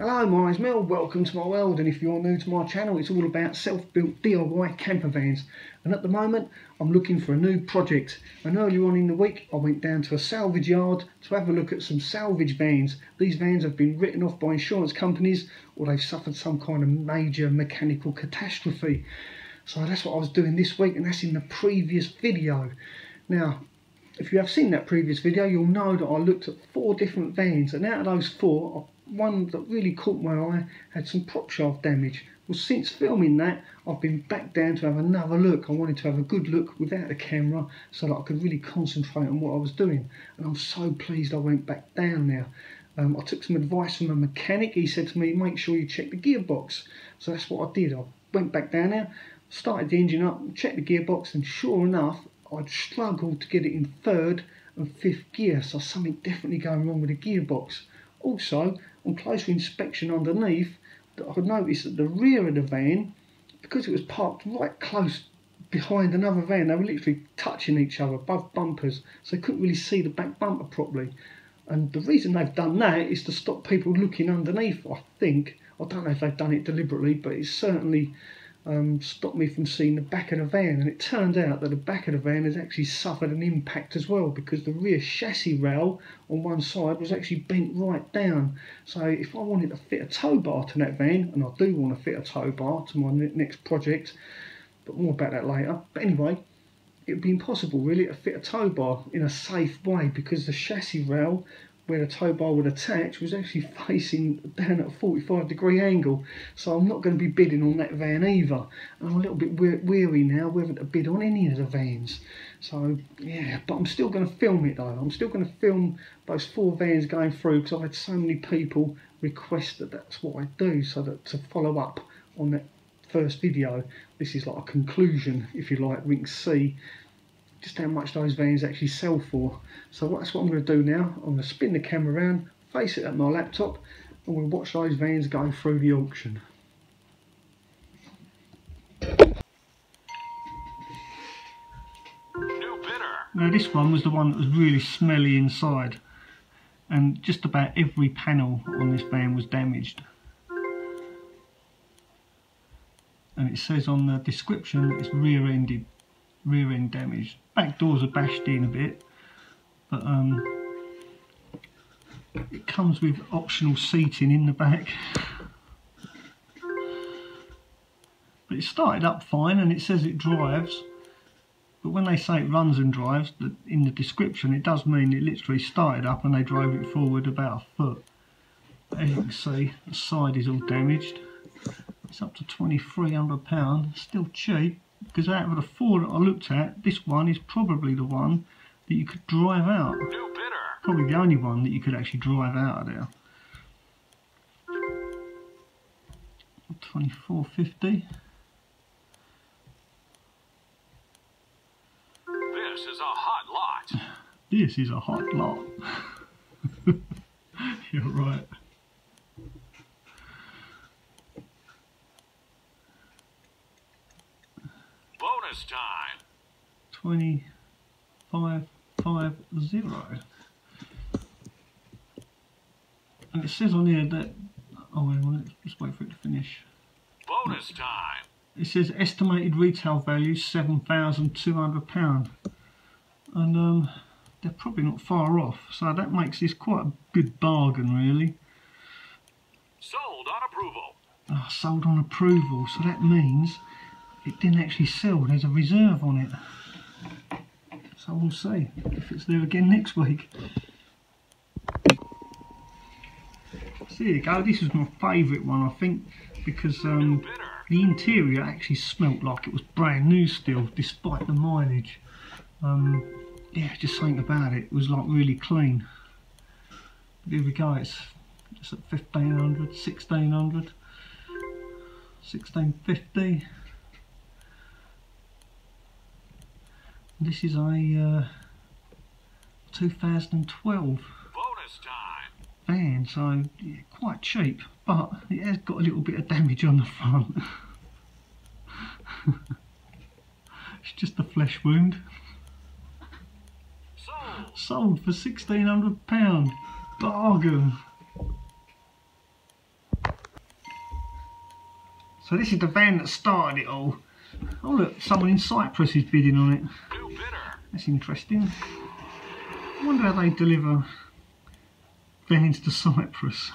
Hello, my name's Mel, welcome to my world and if you're new to my channel it's all about self-built DIY camper vans and at the moment I'm looking for a new project and earlier on in the week I went down to a salvage yard to have a look at some salvage vans. These vans have been written off by insurance companies or they've suffered some kind of major mechanical catastrophe. So that's what I was doing this week and that's in the previous video. Now if you have seen that previous video you'll know that I looked at four different vans and out of those four one that really caught my eye had some prop shaft damage. Well, since filming that, I've been back down to have another look. I wanted to have a good look without the camera so that I could really concentrate on what I was doing. And I'm so pleased I went back down now. Um, I took some advice from a mechanic. He said to me, make sure you check the gearbox. So that's what I did. I went back down there, started the engine up, checked the gearbox, and sure enough, I'd struggled to get it in third and fifth gear. So something definitely going wrong with the gearbox. Also, on closer inspection underneath, I could notice that the rear of the van, because it was parked right close behind another van, they were literally touching each other, both bumpers, so they couldn't really see the back bumper properly. And the reason they've done that is to stop people looking underneath, I think. I don't know if they've done it deliberately, but it's certainly um, stopped me from seeing the back of the van. And it turned out that the back of the van has actually suffered an impact as well because the rear chassis rail on one side was actually bent right down. So if I wanted to fit a tow bar to that van, and I do want to fit a tow bar to my next project, but more about that later. But anyway, it would be impossible really to fit a tow bar in a safe way because the chassis rail where the tow bar would attach was actually facing down at a 45 degree angle. So I'm not going to be bidding on that van either. I'm a little bit weary now whether to bid on any of the vans. So yeah but I'm still going to film it though. I'm still going to film those four vans going through because I've had so many people request that that's what I do so that to follow up on that first video. This is like a conclusion if you like can see just how much those vans actually sell for. So that's what I'm going to do now. I'm going to spin the camera around, face it at my laptop, and we'll watch those vans go through the auction. Now this one was the one that was really smelly inside and just about every panel on this van was damaged. And it says on the description that it's rear-ended rear end damage. Back doors are bashed in a bit, but um, it comes with optional seating in the back. But it started up fine and it says it drives. But when they say it runs and drives, in the description it does mean it literally started up and they drove it forward about a foot. As you can see, the side is all damaged. It's up to £2,300, still cheap because out of the four that I looked at, this one is probably the one that you could drive out. Probably the only one that you could actually drive out of there. 2450. This is a hot lot. This is a hot lot. You're right. Bonus time. 2550. And it says on here that, oh wait a minute, just wait for it to finish. Bonus time. It says estimated retail value £7,200. And um, they're probably not far off, so that makes this quite a good bargain really. Sold on approval. Oh, sold on approval, so that means it didn't actually sell. There's a reserve on it. So we'll see if it's there again next week. So there you go. This is my favourite one, I think, because um, the interior actually smelt like it was brand new still, despite the mileage. Um, yeah, just something about it. It was like really clean. But here we go. It's just at 1500, 1600, 1650. This is a uh, 2012 van, so yeah, quite cheap, but it has got a little bit of damage on the front. it's just a flesh wound. Sold, Sold for £1,600. Bargain. So this is the van that started it all. Oh look, someone in Cyprus is bidding on it. That's interesting. I wonder how they deliver vans to Cyprus.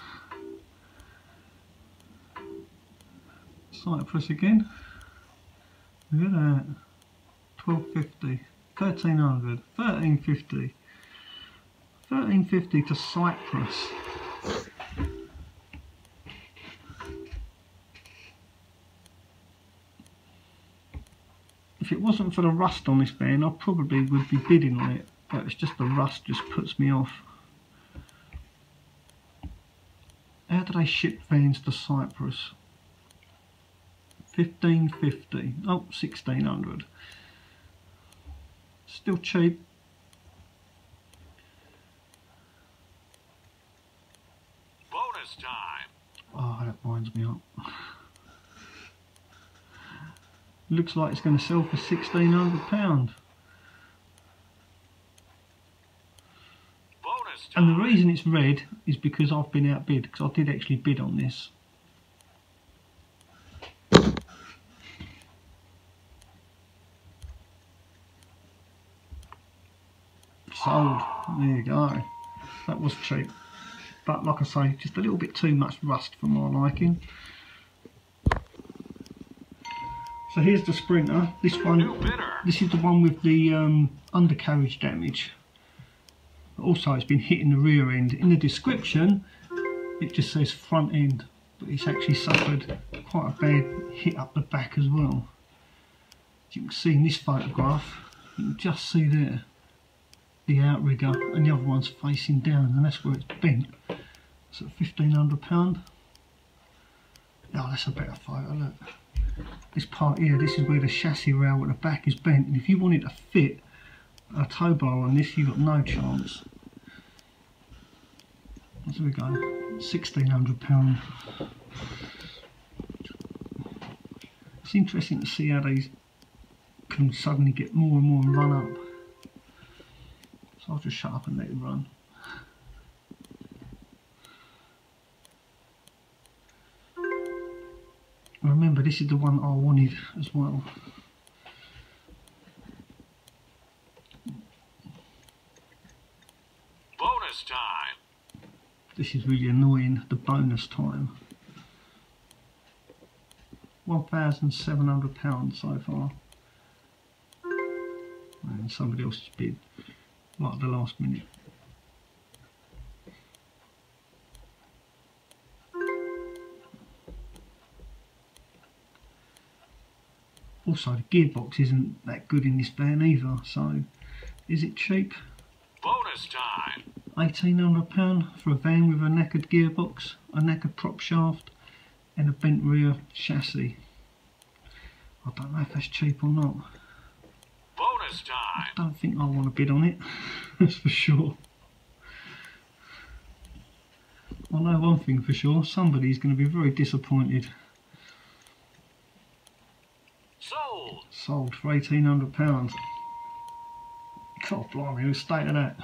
Cyprus again. Look at that. 1250, 1300, 1350. 1350 to Cyprus. If it wasn't for the rust on this van, I probably would be bidding on it, but it's just the rust just puts me off. How do they ship vans to Cyprus? 1550, oh, 1600. Still cheap. Bonus time. Oh, that winds me up. Looks like it's going to sell for sixteen hundred pound. And the reason it's red is because I've been outbid. Because I did actually bid on this. Sold. There you go. That was cheap. But like I say, just a little bit too much rust for my liking. So here's the Sprinter. This one this is the one with the um, undercarriage damage. Also, it's been hitting the rear end. In the description, it just says front end, but it's actually suffered quite a bad hit up the back as well. As you can see in this photograph, you can just see there the outrigger, and the other one's facing down, and that's where it's bent. At £1,500. Oh, that's a better photo, look this part here, this is where the chassis rail at the back is bent and if you wanted to fit a tow bar on this you've got no chance. There we go, £1,600. It's interesting to see how these can suddenly get more and more and run up. So I'll just shut up and let it run. This is the one I wanted as well. Bonus time. This is really annoying, the bonus time. £1,700 so far. And somebody else's bid like the last minute. Also, the gearbox isn't that good in this van either, so is it cheap? Bonus time. £1,800 for a van with a knackered gearbox, a knackered prop shaft and a bent rear chassis. I don't know if that's cheap or not. Bonus time. I don't think I want to bid on it, that's for sure. I know one thing for sure, somebody's going to be very disappointed. Sold. For £1,800. God blimey, the state that.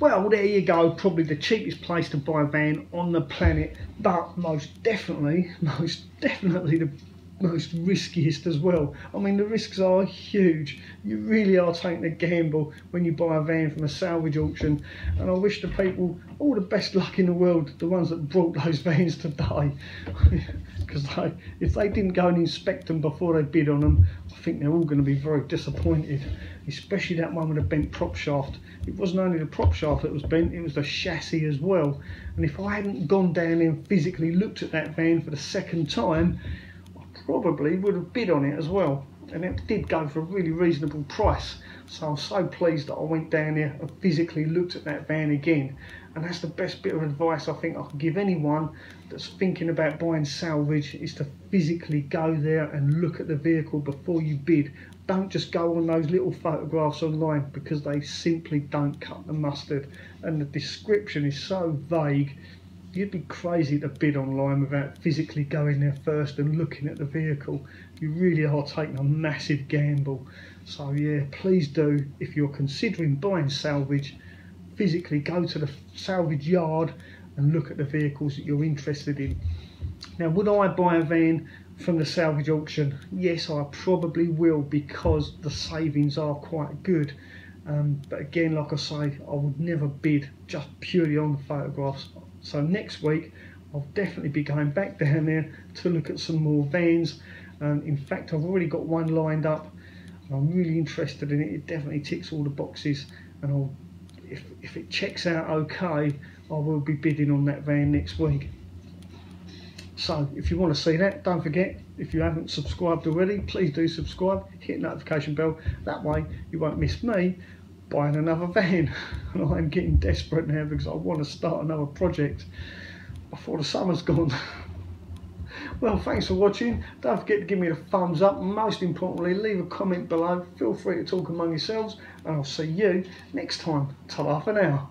Well, there you go. Probably the cheapest place to buy a van on the planet, but most definitely, most definitely the most riskiest as well. I mean, the risks are huge. You really are taking a gamble when you buy a van from a salvage auction. And I wish the people all the best luck in the world, the ones that brought those vans today. Because they, if they didn't go and inspect them before they bid on them, I think they're all going to be very disappointed. Especially that one with a bent prop shaft. It wasn't only the prop shaft that was bent, it was the chassis as well. And if I hadn't gone down and physically looked at that van for the second time, probably would have bid on it as well. And it did go for a really reasonable price. So I'm so pleased that I went down there and physically looked at that van again. And that's the best bit of advice I think I can give anyone that's thinking about buying salvage is to physically go there and look at the vehicle before you bid. Don't just go on those little photographs online because they simply don't cut the mustard. And the description is so vague you'd be crazy to bid online without physically going there first and looking at the vehicle. You really are taking a massive gamble. So yeah, please do, if you're considering buying salvage, physically go to the salvage yard and look at the vehicles that you're interested in. Now, would I buy a van from the salvage auction? Yes, I probably will because the savings are quite good. Um, but again, like I say, I would never bid just purely on the photographs. So next week, I'll definitely be going back down there to look at some more vans. Um, in fact, I've already got one lined up. I'm really interested in it. It definitely ticks all the boxes, and I'll, if if it checks out okay, I will be bidding on that van next week. So if you want to see that, don't forget, if you haven't subscribed already, please do subscribe, hit notification bell. That way you won't miss me buying another van. And I'm getting desperate now because I want to start another project before the summer's gone. well, thanks for watching. Don't forget to give me a thumbs up. Most importantly, leave a comment below. Feel free to talk among yourselves. And I'll see you next time. ta for now.